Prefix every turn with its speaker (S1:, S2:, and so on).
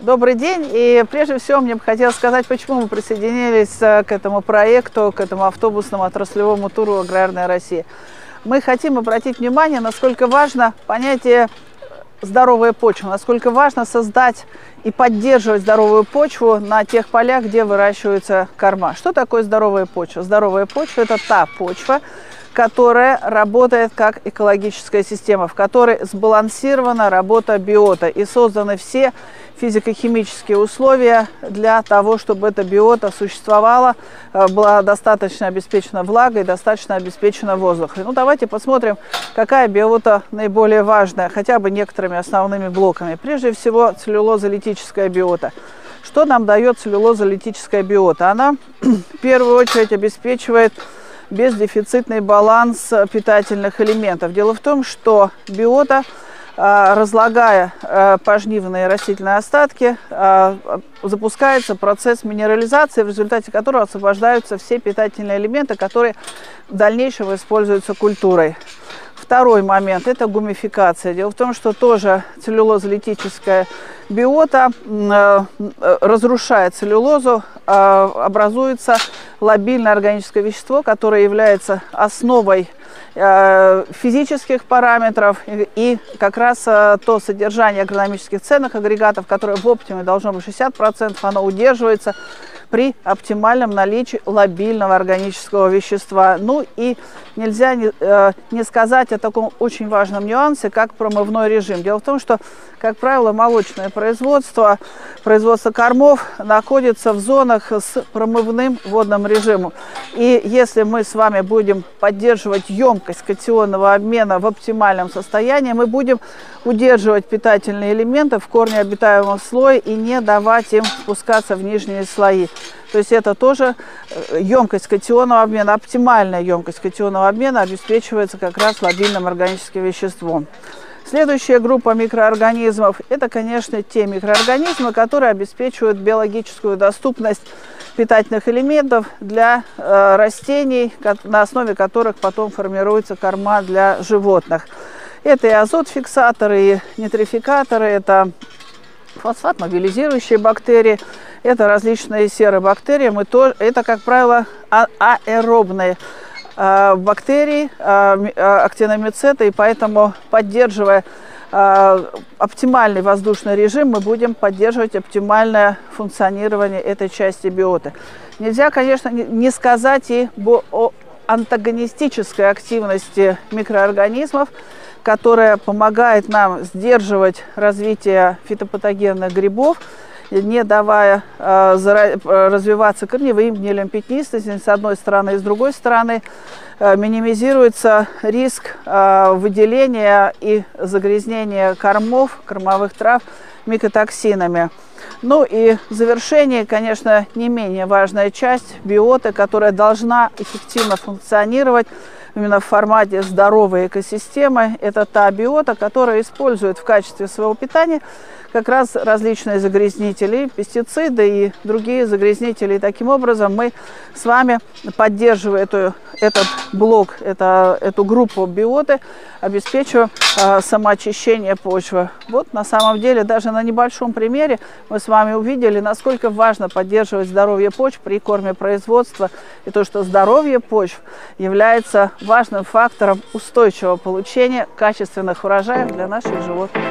S1: Добрый день. И прежде всего мне бы хотелось сказать, почему мы присоединились э, к этому проекту, к этому автобусному отраслевому туру «Аграрная Россия». Мы хотим обратить внимание, насколько важно понятие здоровая почва, насколько важно создать и поддерживать здоровую почву на тех полях, где выращивается корма. Что такое здоровая почва? Здоровая почва – это та почва, которая работает как экологическая система, в которой сбалансирована работа биота и созданы все физико-химические условия для того, чтобы эта биота существовала, э, была достаточно обеспечена влагой, достаточно обеспечена воздухом. Ну, давайте посмотрим, какая биота наиболее важная, хотя бы некоторыми основными блоками. Прежде всего, целлюлозолитическая биота. Что нам дает целлюлозолитическая биота? Она в первую очередь обеспечивает бездефицитный баланс питательных элементов. Дело в том, что биота, а, разлагая а, пожнивные растительные остатки, запускается процесс минерализации, в результате которого освобождаются все питательные элементы, которые в дальнейшем используются культурой. Второй момент – это гумификация. Дело в том, что тоже целлюлозолитическая биота э, разрушает целлюлозу, э, образуется лобильное органическое вещество, которое является основой э, физических параметров и как раз то содержание агрономических ценных агрегатов, которое в оптиме должно быть 60%, оно удерживается при оптимальном наличии лобильного органического вещества. Ну и нельзя не, э, не сказать о таком очень важном нюансе, как промывной режим. Дело в том, что, как правило, молочное производство, производство кормов находится в зонах с промывным водным режимом. И если мы с вами будем поддерживать емкость катионного обмена в оптимальном состоянии, мы будем удерживать питательные элементы в корне обитаемого слоя и не давать им спускаться в нижние слои. То есть это тоже э, емкость катионного обмена, оптимальная емкость катионного обмена обеспечивается как раз лобильным органическим веществом. Следующая группа микроорганизмов – это, конечно, те микроорганизмы, которые обеспечивают биологическую доступность питательных элементов для э, растений, на основе которых потом формируется корма для животных. Это и азот-фиксаторы, и нитрификаторы, это фосфат-мобилизирующие бактерии, это различные серые бактерии. Мы тоже, это, как правило, а, аэробные а, бактерии, а, актиномицеты, и поэтому, поддерживая оптимальный воздушный режим, мы будем поддерживать оптимальное функционирование этой части биоты. Нельзя, конечно, не сказать и о антагонистической активности микроорганизмов, которая помогает нам сдерживать развитие фитопатогенных грибов, не давая э, развиваться корневым гнилям пятнистости с одной стороны, и с другой стороны э, минимизируется риск э, выделения и загрязнения кормов, кормовых трав микотоксинами. Ну и в завершение, конечно, не менее важная часть биоты, которая должна эффективно функционировать именно в формате здоровой экосистемы. Это та биота, которая использует в качестве своего питания как раз различные загрязнители, пестициды и другие загрязнители. И таким образом мы с вами, поддерживая эту, этот блок, это, эту группу биоты, обеспечиваем э, самоочищение почвы. Вот на самом деле даже на небольшом примере мы с вами увидели, насколько важно поддерживать здоровье почв при корме производства. И то, что здоровье почв является важным фактором устойчивого получения качественных урожаев для наших животных.